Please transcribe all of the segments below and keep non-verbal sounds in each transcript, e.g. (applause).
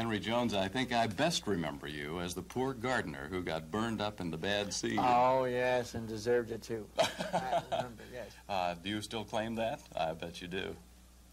Henry Jones, I think I best remember you as the poor gardener who got burned up in the Bad Seed. Oh, yes, and deserved it too. I remember, (laughs) yes. Uh, do you still claim that? I bet you do.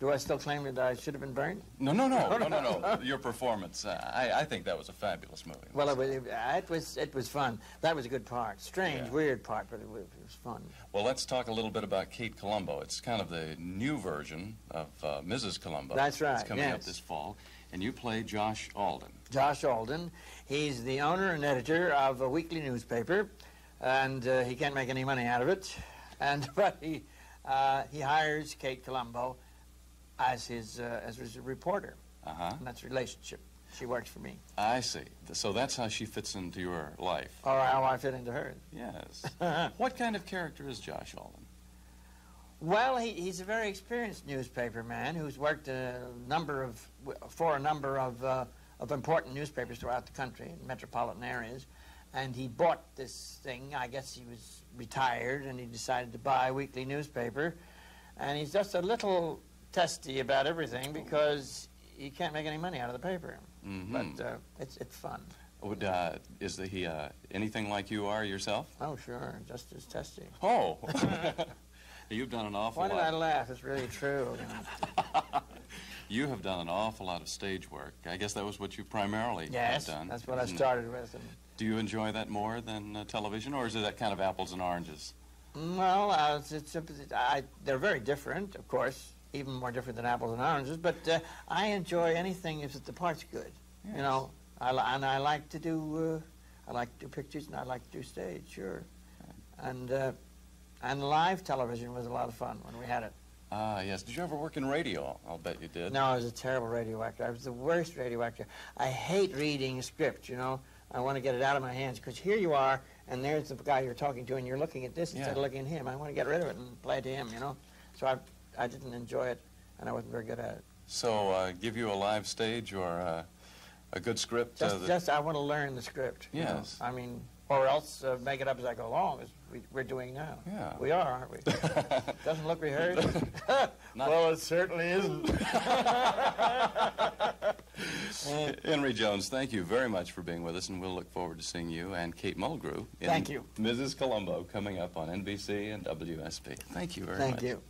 Do I still claim that I should have been burned? No, no, no, no, no, no. (laughs) Your performance. Uh, I, I think that was a fabulous movie. Well, it was, it was, it was fun. That was a good part. Strange, Yeah. weird part, but it was, it was fun. Well, let's talk a little bit about Kate Columbo. It's kind of the new version of uh, Mrs. Columbo. That's right, It's coming up this fall. And you play Josh Alden. Josh Alden, he's the owner and editor of a weekly newspaper, and uh, he can't make any money out of it. And (laughs) but he uh, he hires Kate Columbo as his uh, as his reporter, Uh-huh. and that's a relationship. She works for me, I see. So that's how she fits into your life. or how I fit into hers. Yes. (laughs) what kind of character is Josh Alden? Well, he, he's a very experienced newspaper man who's worked a number of for a number of uh, of important newspapers throughout the country, in metropolitan areas, and he bought this thing. I guess he was retired, and he decided to buy a weekly newspaper, and he's just a little testy about everything because he can't make any money out of the paper. Mhm. But uh, it's it's fun. Would, uh, is the, he uh, anything like you are yourself? Oh, sure, just as testy. Oh. (laughs) (laughs) You've done an awful Why did I laugh? It's really true. (laughs) you have done an awful lot of stage work. I guess that was what you primarily Yes, have done. that's what I started with. Do you enjoy that more than uh, television, or is it that kind of apples and oranges? Well, uh, it's, it's, it's- I, they're very different, of course, even more different than apples and oranges. But uh, I enjoy anything if the part's good. You know, I, and I like to do, uh, I like to do pictures and I like to do stage, sure. And uh, and live television was a lot of fun when we had it. Ah, yes. Did you ever work in radio? I'll bet you did. No, I was a terrible radio actor. I was the worst radio actor. I hate reading script. You know, I want to get it out of my hands because here you are, and there's the guy you're talking to, and you're looking at this instead of looking at him. I want to get rid of it and play to him. You know, so I I didn't enjoy it, and I wasn't very good at it. So, uh, give you a live stage or uh, a good script? Just, uh, just I want to learn the script. you know. Yes. I mean, or else uh, make it up as I go along, as we, we're doing now. Yeah. We are, aren't we? (laughs) Doesn't look rehearsed. (laughs) Well, it certainly isn't. (laughs) Henry Jones, thank you very much for being with us, and we'll look forward to seeing you and Kate Mulgrew in Thank you. Mrs. Columbo coming up on NBC and WSB. Thank you very Thank much. Thank you.